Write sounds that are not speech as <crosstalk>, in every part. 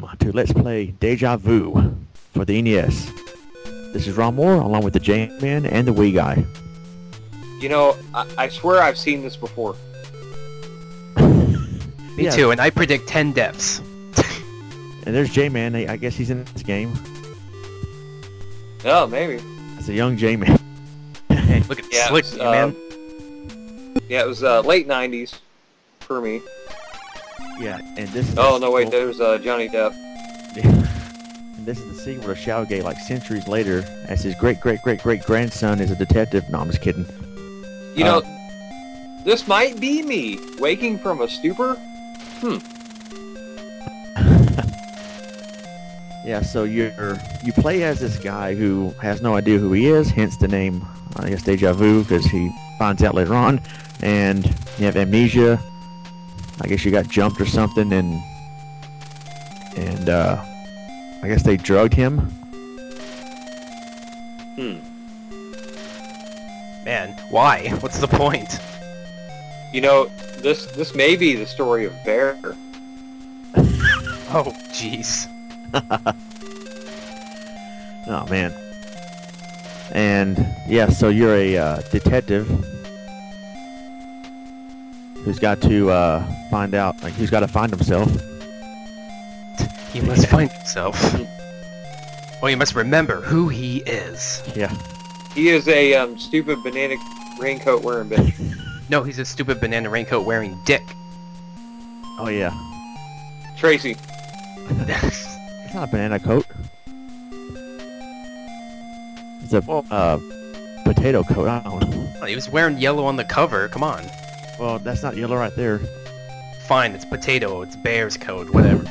welcome to Let's Play Deja Vu for the NES. This is Ronmower, along with the J-Man and the Wii Guy. You know, I, I swear I've seen this before. <laughs> Me Yeah. too, and I predict 10 deaths. <laughs> And there's J-Man, I I guess he's in this game. Oh, maybe. It's a young J-Man. <laughs> Look at Yeah, slick, it was, man. Yeah, it was uh, late '90s for me. Yeah, and this is Oh no, wait, there's uh, Johnny Depp. <laughs> and this is the sequel to Shadowgate like centuries later, as his great-great-great-great-grandson is a detective. No, I'm just kidding. You Uh, know, this might be me waking from a stupor. Hmm. <laughs> yeah, so you're you play as this guy who has no idea who he is, hence the name, I guess Deja Vu, because he finds out later on, and you have amnesia. I guess you got jumped or something, and and uh, I guess they drugged him. Hmm. Man, why? What's the point? You know, this this may be the story of Bear. <laughs> Oh, jeez. <laughs> Oh man. And yeah, so you're a uh, detective who's got to uh, find out, like who's got to find himself. He must <laughs> find himself. Well, he must remember who he is. Yeah. He is a um, stupid banana raincoat wearing bitch. No, he's a stupid banana raincoat wearing dick. Oh yeah. Tracy. <laughs> It's not a banana coat. It's a Well- uh, potato coat. I don't know. he was wearing yellow on the cover. Come on. Well, that's not yellow right there. Fine, it's potato. It's bear's code, Whatever.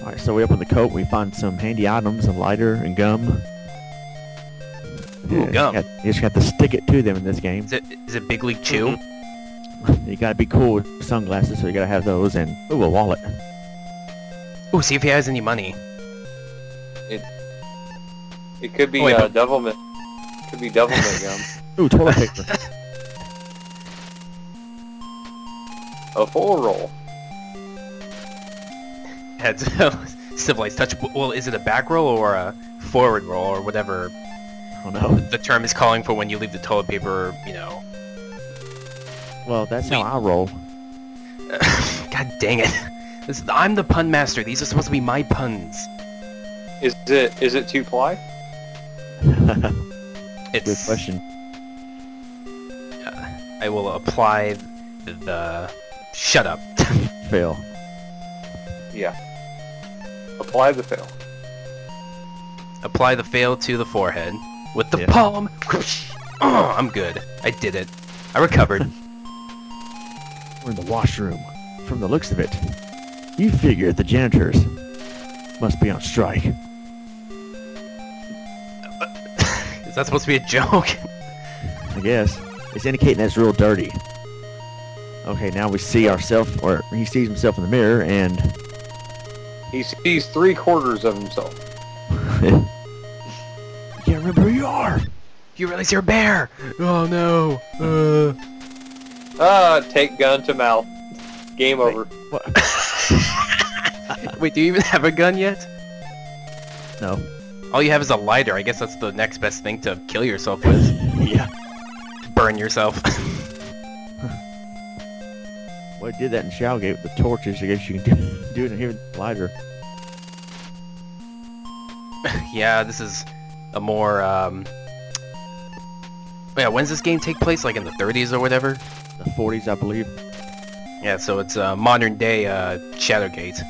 All right, so we open the coat. We find some handy items, a lighter and gum. Ooh, Yeah, gum. You, got- you just have to stick it to them in this game. Is it is it Big League Chew? You gotta be cool with sunglasses, so you gotta have those. And ooh, a wallet. Ooh, see if he has any money. It it could be Oh, wait, uh, but- Doublemint. Could be Doublemint gum. <laughs> Ooh, toilet paper. <laughs> A full roll. Had civilized <laughs> touch. Well, is it a back roll or a forward roll or whatever I don't know. the term is calling for when you leave the toilet paper? You know. Well, that's how I roll. <laughs> God dang it! This, I'm the pun master. These are supposed to be my puns. Is it is it two ply? <laughs> It's. Good question. I will apply the. The shut up. <laughs> Fail. Yeah. Apply the fail. apply the fail to the forehead with the Yeah. palm. <sniffs> Oh, I'm good. I did it. I recovered. <laughs> We're in the washroom. From the looks of it, you figure the janitors must be on strike. <laughs> is that supposed to be a joke? I guess. It's indicating that's real dirty. Okay, now we see ourselves, or he sees himself in the mirror, and He sees three quarters of himself. you <laughs> can't remember who you are. You realize you're a bear. Oh no. Uh. Ah, take gun to mouth. Game Wait. over. What? <laughs> Wait, do you even have a gun yet? No. All you have is a lighter. I guess that's the next best thing to kill yourself with. <laughs> Yeah. Burn yourself. I did that in Shadowgate with the torches. I guess you can do, <laughs> do it in here with lighter. <laughs> yeah, this is a more um. Yeah, when's this game take place? Like in the 30s or whatever? The 40s, I believe. Yeah, so it's uh, modern day uh, Shadowgate.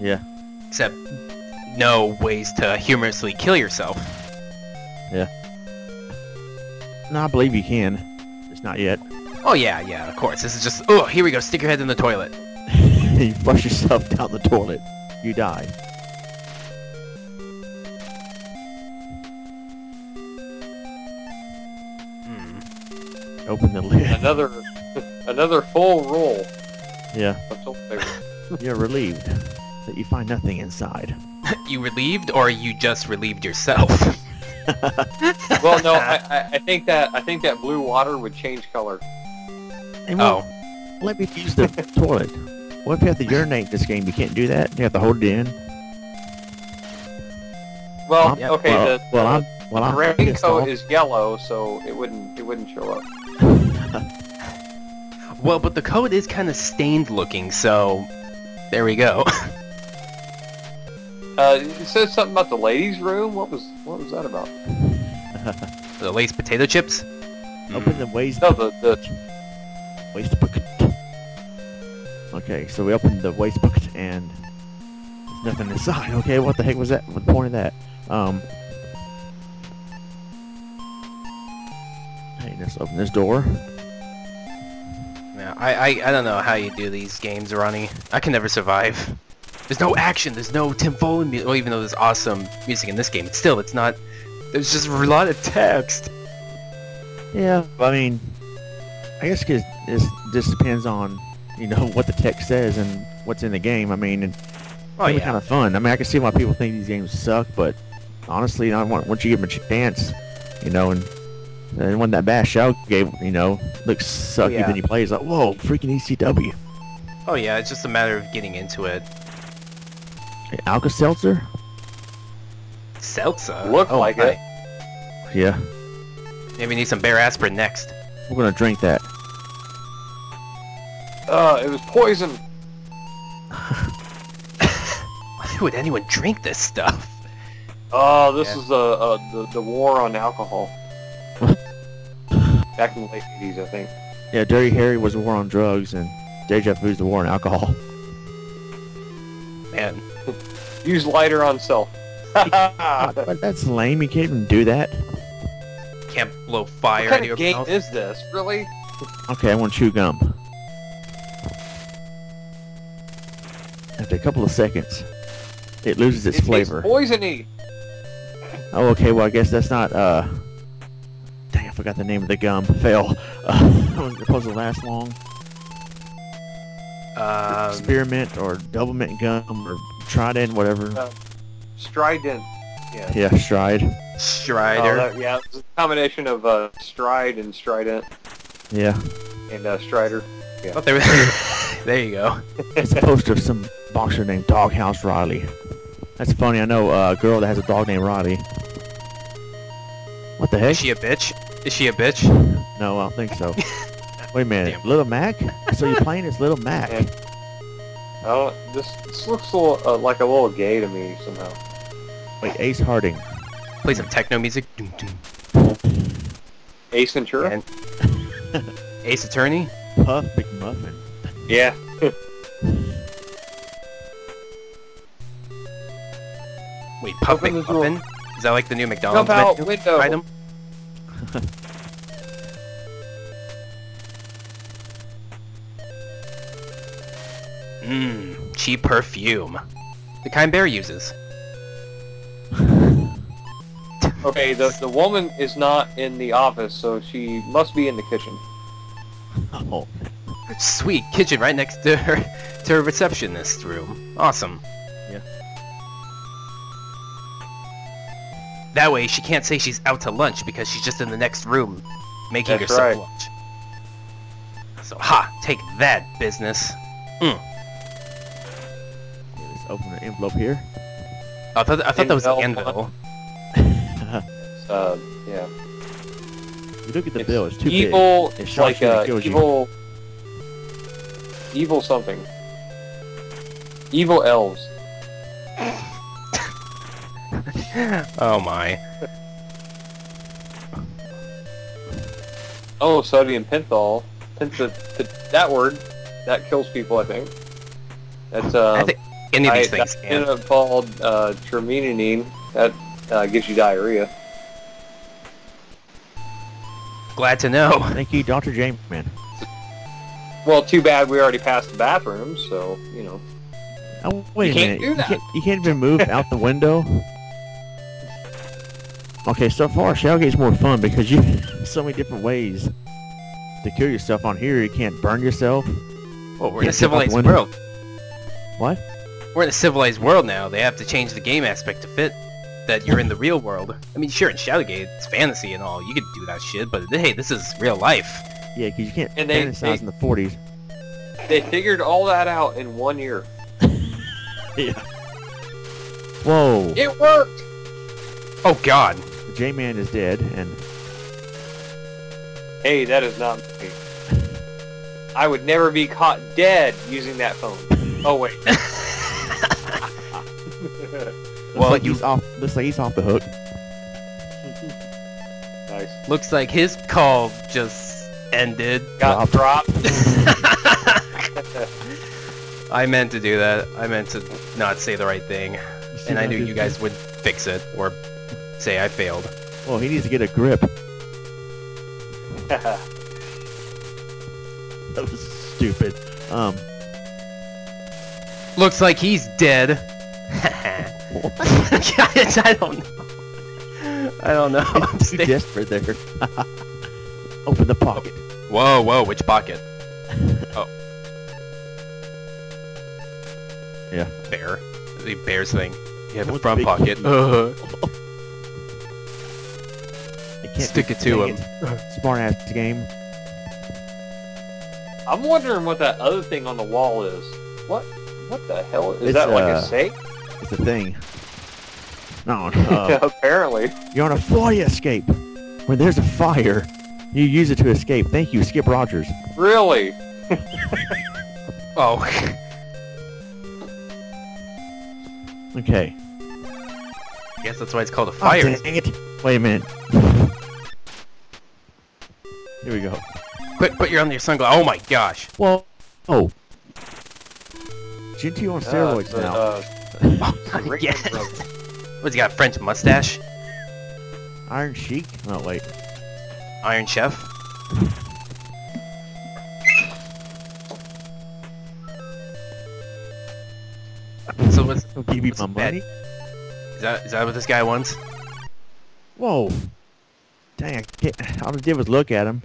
Yeah. Except no ways to humorously kill yourself. Yeah. No, I believe you can. It's not yet. Oh yeah, yeah, of course. This is just oh, here we go. Stick your head in the toilet. <laughs> you flush yourself down the toilet. You die. Hmm. Open the lid. Another another full roll Yeah. of toilet paper. You're relieved that you find nothing inside. <laughs> You relieved, or you just relieved yourself? <laughs> Well, no, I, I, I think that I think that blue water would change color. And oh, well, let me use the <laughs> toilet. what if you have to urinate in this game? You can't do that. You have to hold it in. Well, I'm- okay, well, the, well, the, I'm well, I'm raincoat is yellow, so it wouldn't it wouldn't show up. <laughs> Well, but the coat is kind of stained looking, so there we go. <laughs> Uh, it says something about the ladies' room. What was what was that about? the Lay's potato chips. Open the ways. No, the the waste bucket. Okay, so we opened the waste bucket and there's nothing inside. Okay, what the heck was that? What the point of that? Um. Hey, let's open this door. Yeah, I, I I don't know how you do these games, Ronnie. I can never survive. There's no action. There's no Tim music. Well, even though there's awesome music in this game, it's still it's not. There's just a lot of text. Yeah, I mean, I guess 'cause this just depends on you know <laughs> what the text says and what's in the game. I mean, and Oh it's yeah. kind of fun. I mean, I can see why people think these games suck, but honestly, you know, once once you give them a chance, you know, and and when that bad show gave, you know, looks sucky, yeah. then you play, it's like, whoa, freaking ECW. Oh yeah. It's just a matter of getting into it. Alka Seltzer? Seltzer. Look oh, like my. it. Yeah, Maybe need some bear aspirin next. We're gonna drink that. uh, it was poison. <laughs> Why would anyone drink this stuff? Oh, this Yeah. is uh, uh the the war on alcohol. <laughs> Back in the late '80s, I think. Yeah, Dirty Harry was the war on drugs, and Deja Vu's the war on alcohol. Man, <laughs> Use lighter on self. but that's lame. You can't even do that. Can't blow What fire out kind of your game mouth. is this? Really? Okay, I want to chew gum. After a couple of seconds, it loses its it flavor. tastes poisony. Oh, okay. Well, I guess that's not. Uh, dang, I forgot the name of the gum. <laughs> Fail. Uh, <laughs> was it supposed to last long? Um, Spearmint or doublemint gum or Trident, whatever. Uh, Strident. Yeah. yeah, Stride. Oh, Strider. that, yeah, it's a combination of uh, stride and strident Yeah, and uh, strider. Oh, there, <laughs> there you go. it's a poster of some boxer named Doghouse Riley. That's funny. I know uh, a girl that has a dog named Riley. What the heck? Is she a bitch? Is she a bitch? No, I don't think so. <laughs> Wait a minute, Damn. Little Mac? So you're <laughs> playing as Little Mac? Yeah. Oh, this this looks a little, uh, like a little gay to me somehow. Wait, Ace Harding. Play some techno music. Doom, doom. Ace Ventura. And <laughs> Ace Attorney. Puff McMuffin. Yeah. <laughs> Wait, Puff Open. McMuffin? Is that like the new McDonald's Jump out menu window. item? <laughs> Mmm, cheap perfume. The kind Bear uses. Okay, the the woman is not in the office, so she must be in the kitchen. <laughs> Oh, Sweet kitchen right next to her <laughs> to her receptionist room. Awesome. Yeah. That way she can't say she's out to lunch because she's just in the next room making That's herself right. lunch. So ha, take that business. Hmm. yeah, let's open the envelope here. Oh, I thought I thought that was the Anvil. Anvil. Uh, yeah. you look at the It's bill, it's too evil. It It's shocks like you and uh, kills you. evil. Evil something. Evil elves. <laughs> oh my. Oh, sodium penthol. Penta, p- that word, that kills people. I think. That's uh. I think any of I, these things that's can. been called uh, terminine. That uh, gives you diarrhea. Glad to know. Thank you, Dr. James, man. Well, too bad we already passed the bathroom, so you know. Oh, wait You a can't minute. do You can't, you can't even move out the window? Okay, so far, Shellgate's more fun because you <laughs> so many different ways to kill yourself on here. You can't burn yourself. Well, we're in a Can't jump out the civilized world. What? We're in a civilized world now. They have to change the game aspect to fit that you're in the real world. I mean, sure, in Shadowgate, it's fantasy and all. You could do that shit, but hey, this is real life. Yeah, because you can't And they- fantasize they- in the 40s. They figured all that out in one year. <laughs> Yeah. Whoa. It worked. Oh God. J-Man is dead, and Hey, that is not me. I would never be caught dead using that phone. Oh wait. <laughs> <laughs> looks Well, like you- he's off. Looks like he's off the hook. <laughs> nice. Looks like his call just ended. Got dropped. <laughs> I meant to do that. I meant to not say the right thing, and I knew you there? guys would fix it or say I failed. Well, he needs to get a grip. <laughs> That was stupid. Um. Looks like he's dead. Guys, <laughs> I don't know. I don't know. <laughs> I'm too sta- desperate there. <laughs> Open the pocket. whoa, whoa, which pocket? Oh. Yeah. Bear. The bear's thing. Yeah, the What's front big pocket. key? Uh, It can't stick it to dang him. Smart ass game. I'm wondering what that other thing on the wall is. What? What the hell is It's, that? Like uh, a safe? It's a thing. No, <laughs> uh, Apparently. you're on a fire escape. When there's a fire, you use it to escape. Thank you, Skip Rogers. Really? <laughs> oh. Okay. I guess that's why it's called a Oh, fire. dang it. Wait a minute. Here we go. Quick, put your on your sunglasses. Oh my gosh. Whoa. Oh. Ginty on Uh, steroids it's a, now. uh, <laughs> Oh, yes. What's he got? French mustache? Iron Sheik? Oh, wait. Iron Chef? <laughs> So what's I'll give you What's my money. is that? Is that what this guy wants? Whoa. Dang, I can't, all I did was look at him.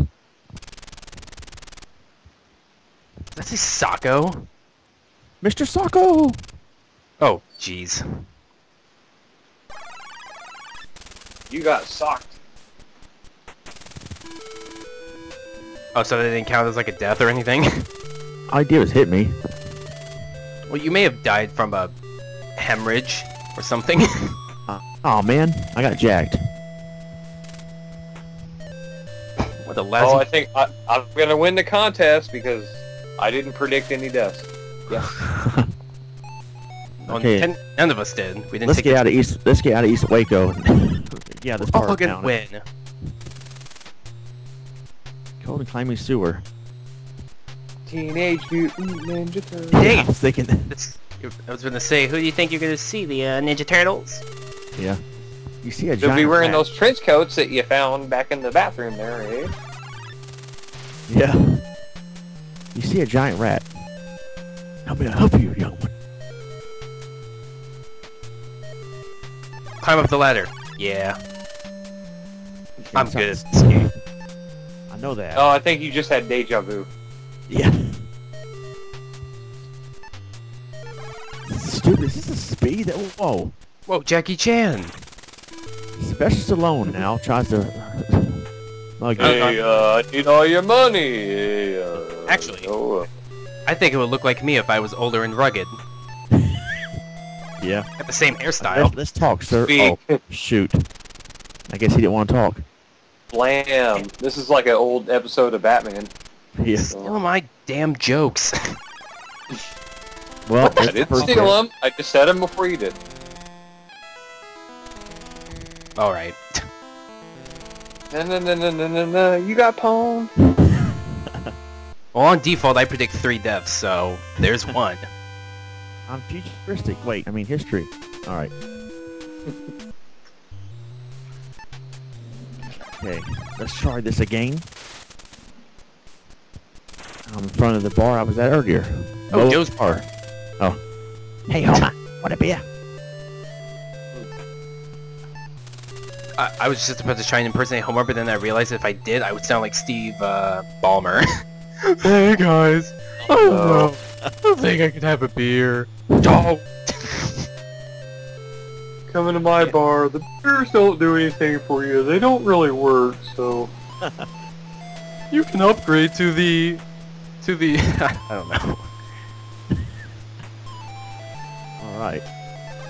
That's a Sacco. Mr. Sacco! Oh, jeez. You got socked. Oh, so that didn't count as like a death or anything? All I did was hit me. well, you may have died from a hemorrhage or something. <laughs> Oh man, I got jacked. what a Oh. I think I, I'm gonna win the contest because I didn't predict any deaths. Well, <laughs> okay. ten- none of us did. We didn't Let's take get out of East. Let's get out of East Waco. <laughs> yeah, this part look at down. win. Cold and climbing sewer. Teenage Mutant Ninja Turtles. Dang I it. was thinking. It's- I was gonna say, who do you think you're gonna see? The uh, Ninja Turtles? Yeah. You see a They'll giant be wearing rat. those trench coats that you found back in the bathroom there, eh? Yeah. You see a giant rat. Help me to help you, young one. Climb up the ladder. Yeah, I'm Sounds- good at this game. I know that. Oh, I think you just had deja vu. Yeah. Stupid. Is this a speed? That, whoa. Whoa, Jackie Chan. Special Stallone now tries to. Mug you. Hey, uh, I need all your money. Uh, Actually- oh, uh, I think it would look like me if I was older and rugged. Yeah. Got the same hairstyle. Let's, let's talk, sir. speak. Oh, shoot. I guess he didn't want to talk. Blam. This is like an old episode of Batman. <laughs> Yeah. Steal my damn jokes. <laughs> Well, I didn't first steal them. I just said them before you did. All right. No, no, no, no, no, no, no. You got pwned. <laughs> Well, on default, I predict three deaths, so there's one. I'm futuristic. Wait, I mean history. All right. Okay, let's try this again. I'm in front of the bar I was at earlier. Oh, Lowe's Joe's bar. Oh. Hey, Homer, what a beer? I, I was just about to try and impersonate Homer, but then I realized if I did, I would sound like Steve uh, Ballmer. <laughs> hey guys, I don't Oh. know. I think I could have a beer. Oh. Come into my Yeah. bar. The beers don't do anything for you. They don't really work, so... <laughs> You can upgrade to the to the <laughs> I don't know. All right.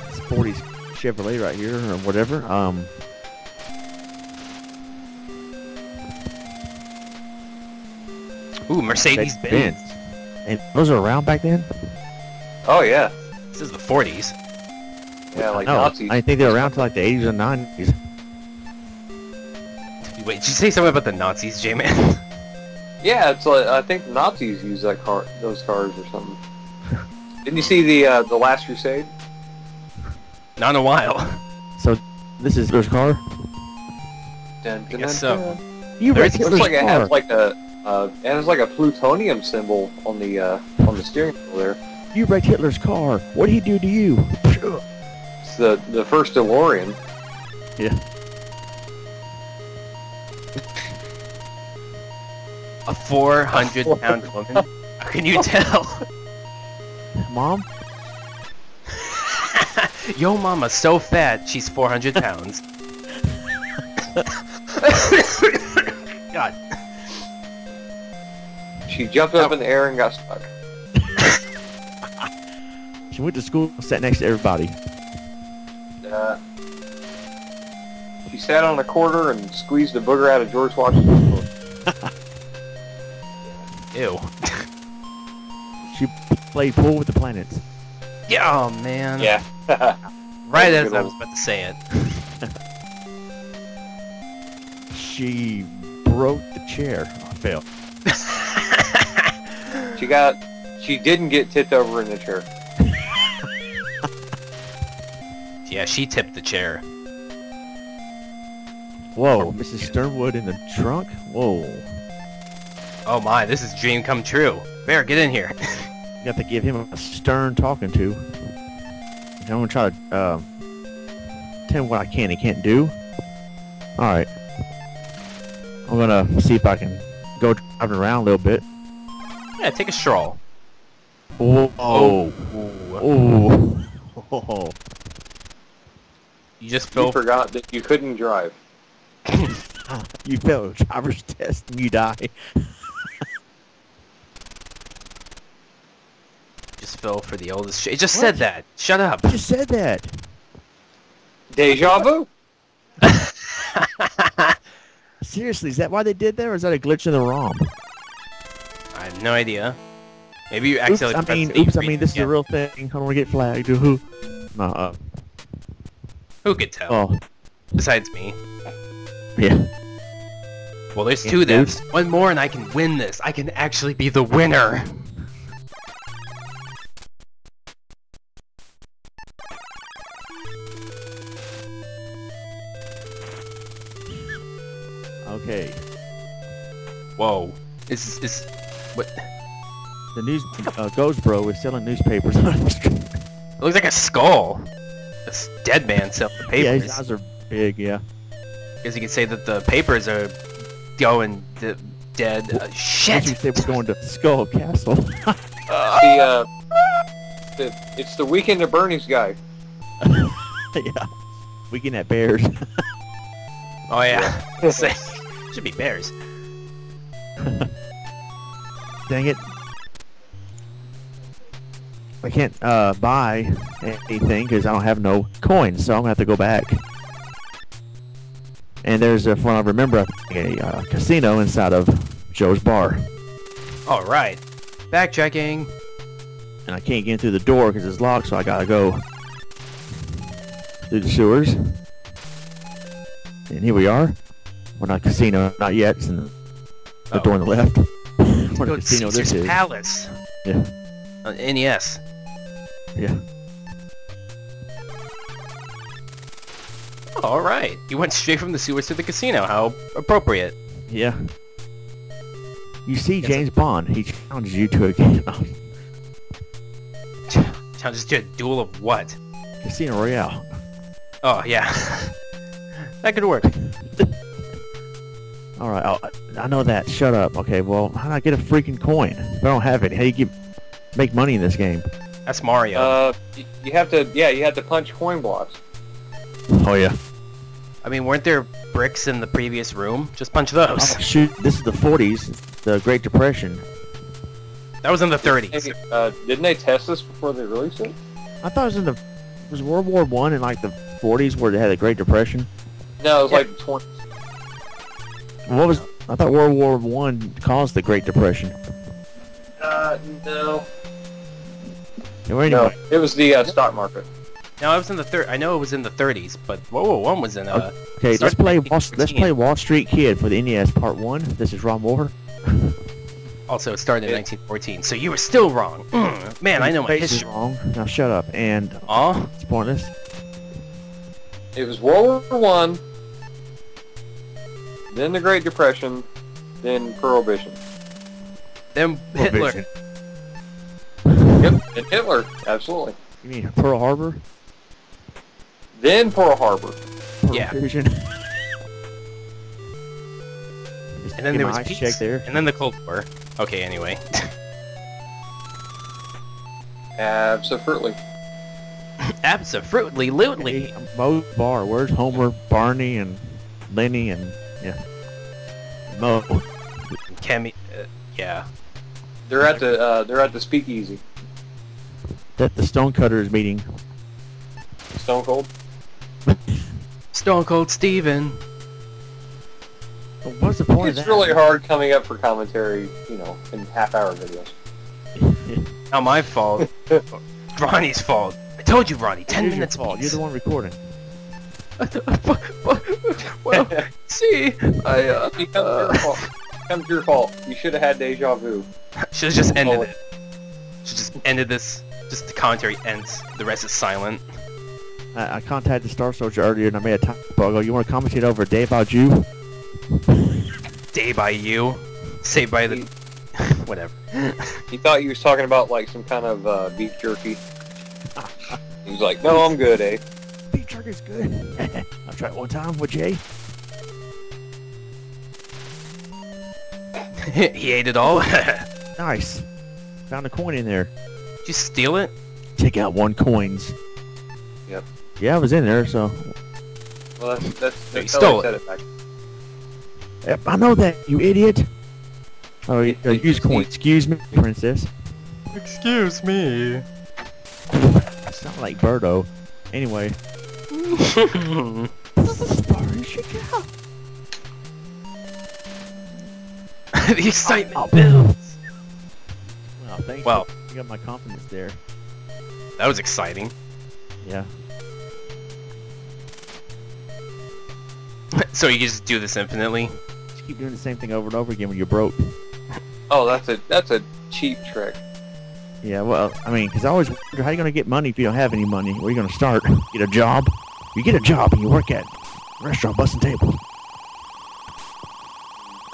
It's 40s Chevrolet right here or whatever. Um. Ooh, Mercedes Benz. And those are around back then? Oh yeah, This is the 40s. yeah, like no, Nazis. I think they're around to like the 80s and 90s. Wait, did you say something about the Nazis, J-Man? <laughs> Yeah, it's like I think Nazis use that car, those cars or something. <laughs> Didn't you see the uh, the Last Crusade? Not in a while. So this is Hitler's car? Dun, dun, guess dun, so. dun. You There wrecked is- Looks Hitler's like it has like a uh, it has like a plutonium symbol on the uh, on the steering wheel there. You wrecked Hitler's car. What did he do to you? It's the the first DeLorean. Yeah. A 400 pound <laughs> woman? How can you tell? Mom? <laughs> Yo mama's so fat, she's 400 pounds. <laughs> <coughs> God. She jumped up in the air and got stuck. <laughs> She went to school, sat next to everybody. Uh, she sat on a quarter and squeezed a booger out of George Washington's book. <laughs> Ew. She played pool with the planets. Yeah, oh man. Yeah. <laughs> Right as a I good was about to say it. She broke the chair. I fell. She got. She didn't get tipped over in the chair. <laughs> yeah, she tipped the chair. Whoa, Mrs. Sternwood in the trunk? Whoa. Oh my, this is dream come true. Bear, get in here. <laughs> You have to give him a stern talking to. I'm gonna try to uh, tell him what I can and can't do. Alright. I'm gonna see if I can go driving around a little bit. Yeah, take a stroll. Whoa. Oh. Oh. Oh. You just You fell. forgot that you couldn't drive. <laughs> You failed a driver's <laughs> test and you die. <laughs> just fell for the oldest. Sh- it just What? said that. Shut up. You just said that. Deja vu. Seriously, is that why they did that or is that a glitch in the ROM? I have no idea. Maybe you Oops, accidentally. I mean, oops, I mean, this is a real thing. I don't want to get flagged. Who? No, uh, Who could tell? oh, Besides me. yeah. Well, there's Yeah, two then. dude. One more and I can win this. I can actually be the winner. Okay. Whoa. Is is what? The news, uh, Ghost Bro is selling newspapers on the street. It looks like a skull. A s- dead man selling the Yeah, his papers. eyes are big, yeah. Because you can say that the papers are going d- dead. Uh, What shit. you say we're going to Skull Castle? <laughs> The uh, the, it's the weekend of Bernie's guy. <laughs> yeah. Weekend at Bears. <laughs> Oh yeah. Say, should be bears. Dang it. I can't uh, buy anything because I don't have no coins, so I'm gonna have to go back. And there's, what I remember, a uh, casino inside of Joe's bar, All right. Backtracking. and I can't get through the door because it's locked, so I gotta go through the sewers. And here we are. We're not casino, not yet. It's in the, the Oh. door on the left. What a casino this is. Palace. Yeah. Uh, On NES. Yeah. Oh, all right. You went straight from the sewers to the casino. How appropriate. Yeah. You see Yes, James Bond, he challenges you to a game. Sounds <laughs> just a duel of what? Casino Royale. Oh yeah. <laughs> that could work. <laughs> All right, oh, I know that. Shut up. Okay, well, how do I get a freaking coin? If I don't have it, how do you get make money in this game? That's Mario. Uh, you have to, yeah, you have to punch coin blocks. Oh yeah. I mean, weren't there bricks in the previous room? Just punch those. Oh shoot, this is the 40s, the Great Depression. That was in the 30s. Uh, didn't they test this before they released it? I thought it was in the was World War One in like the 40s where they had the Great Depression. No, it was Yeah. like the 20. What was I thought World War One caused the Great Depression. Uh, no. Anyway, No, it was the uh, stock market. No, I was in the third. I know it was in the 30s, but World War One was in uh. okay, let's play Wall, let's play Wall Street Kid for the NES Part One. This is Ronmower. <laughs> Also, it started in Yeah. 1914, so you were still wrong. Mm, <clears throat> man, I know my Face history. wrong. Now shut up. And Aw, it's pointless. It was World War One, then the Great Depression, then Prohibition. then Hitler. Yep, and Hitler, absolutely. You mean Pearl Harbor? Then Pearl Harbor. Yeah. Prohibition. Just And then there was peace. check there. And then the Cold War. Okay, anyway. Absolutely. Absolutely, lootly. Hey, Mo Bar. Where's Homer, Barney, and Lenny, and yeah, Moe? Kemi. Uh, yeah. They're at the uh, they're at the Speakeasy. That the Stonecutters meeting. Stone Cold. Stone Cold Steven. What's the point It's of that? really hard coming up for commentary, you know, in half-hour videos. <laughs> Not my fault. <laughs> Ronnie's fault. I told you, Ronnie. Ten It is your minutes. fault. You're the one recording. <laughs> well, see, I uh, It becomes your fault. It becomes your fault. You should have had deja vu. should have just ended Oh. it. Should just ended this. Just the commentary ends. The rest is silent. I, I contacted Star Soldier earlier and I made a typo. I go, you want to commentate over a day about you? Day by you, saved by the. <laughs> Whatever. <laughs> He thought you was talking about like some kind of uh, beef jerky. He was like, "No, I'm good, eh?" Beef jerky's good. <laughs> I'll try it one time with Jay. <laughs> he ate it all. <laughs> Nice. Found a coin in there. Did you steal it? Take out one coins. Yep. Yeah, I was in there, so Well, that's that's, You that's stole how it. said it back. Yep, I know that, you idiot. Oh, you, uh, You- use you- coin. Excuse me, princess. Excuse me. Sound like Birdo. Anyway. the As far as you go. <laughs> excitement builds. Well, thanks. Well, you got my confidence there. that was exciting. Yeah. <laughs> So you just do this infinitely? Just keep doing the same thing over and over again when you're broke. Oh, that's a that's a cheap trick. Yeah, well, I mean, because I always wonder how you going to get money if you don't have any money. Where you going to start? Get a job? You get a job and you work at a restaurant busting tables.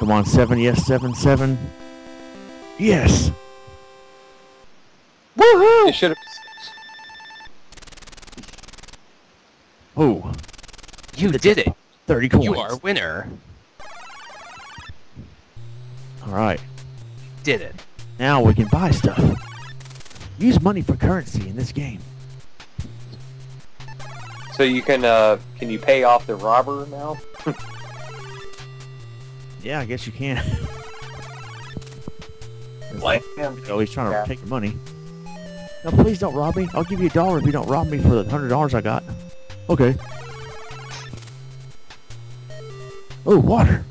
Come on, seven, yes, seven, seven. Yes. Woohoo! It should have. Oh, You did it. 30 coins. You are a winner. All right. Did it. Now we can buy stuff. Use money for currency in this game. So you can uh can you pay off the robber now? <laughs> Yeah, I guess you can. <laughs> Like Oh, he's trying to Yeah. take your money. No, please don't rob me. I'll give you a dollar if you don't rob me for the hundred dollars I got. Okay. Oh, water.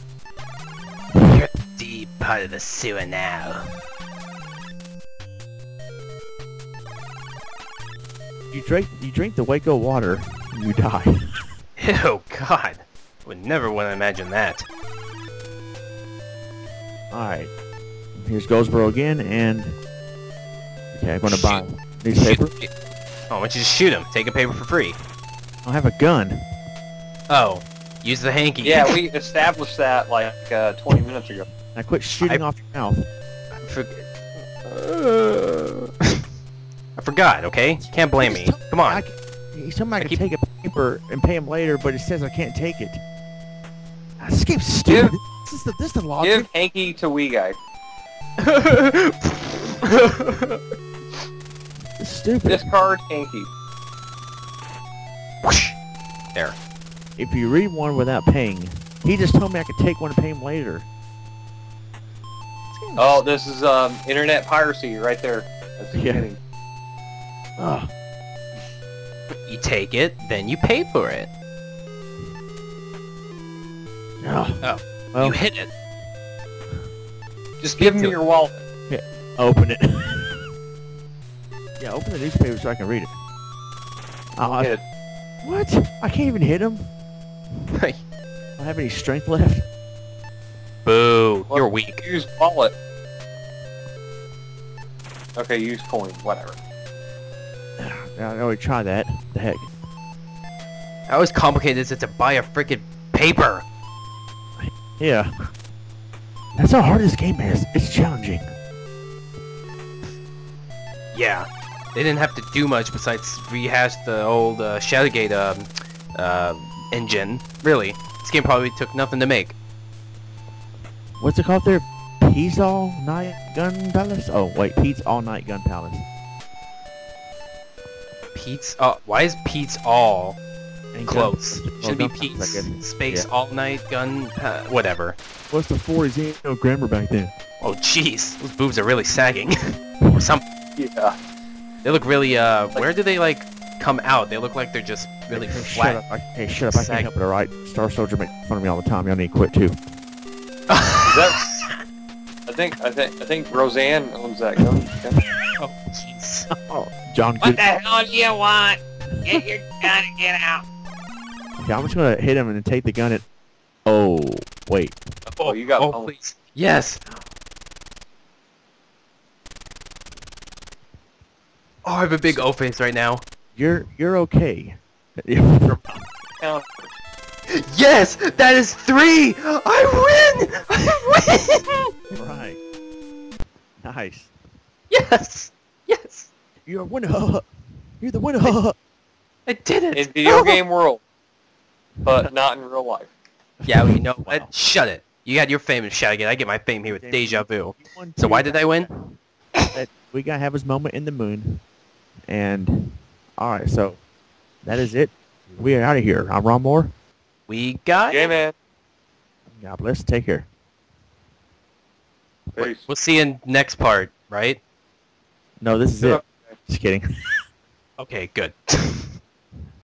You're deep part of the sewer now. You drink you drink the Waco water, you die. <laughs> oh God. Would never want to imagine that. Alright. Here's Goldsboro again, and... Okay, I'm gonna buy newspaper. Shoot- <laughs> Oh, why don't you just shoot him? Take a paper for free. I don't have a gun. Oh, use the hanky. yeah, we <laughs> established that like uh, 20 minutes ago. I quit shooting I- off your mouth. I for- <laughs> I forgot, okay? You can't blame me. Come I on. c- He told me I I could keep- take a paper and pay him later, but it says I can't take it. This game's stupid. This is the, this is the logic. Give hanky to Wii Guy. It's stupid. Discard hanky. There. If you read one without paying, he just told me I could take one and pay him later. Oh, this is um, internet piracy right there. That's the Yeah. beginning. Oh, You take it, then you pay for it. oh. Oh. Well, you hit it. Just give to me it. your wallet. open it. <laughs> yeah, open the newspaper so I can read it. Oh, I- Hit. what? I can't even hit him. I don't have any strength left. Boo. Well, You're weak. Use wallet. Okay, use coin. Whatever. I already tried that. The heck. How is complicated is it to buy a freaking paper? Yeah. That's how hard this game is. It's challenging. Yeah. They didn't have to do much besides rehash the old uh, Shadowgate um, uh, engine. Really. This game probably took nothing to make. What's it called there? Pete's All Night Gun Palace? Oh, wait. Pete's All Night Gun Palace. Pete's. Oh, why is Pete's all And close? gun- Should well, it be gun palace, I space Yeah. all night gun. Uh, whatever. What's the 40s? Ain't no grammar back then. Oh, jeez. Those boobs are really sagging. <laughs> or some. Yeah. They look really. Uh, where do they like come out? They look like they're just really hey, flat. Shut up. I, hey, shut up. I Sag- can't help it, alright? Star Soldier make fun of me all the time. Y'all need to quit, too. Is <laughs> that? I think I think I think Roseanne owns that gun. gun. oh, jeez. Oh, John What Good. the hell do you want? Get your gun and get out. Okay, I'm just gonna hit him and then take the gun and... Oh, wait. Oh, you got Oh, pwned. please. Yes. Oh, I have a big O face right now. You're, you're okay. <laughs> Yes, that is three. I win. I win. right. Nice. Yes. Yes. You're a winner. <laughs> You're the winner. I did it. In video oh. game world, but not in real life. Yeah, well, you know what? Wow. Shut it. You had your fame in Shadowgate. I get my fame here with Damn. Deja Vu. So why did I win? We gotta have his moment in the moon. And all right, so that is it. We are out of here. I'm Ronmower. We got. Yeah, man. God bless. Take care. Peace. We'll see you in next part, right? No, this is it. Just kidding. <laughs> Okay, good. <laughs>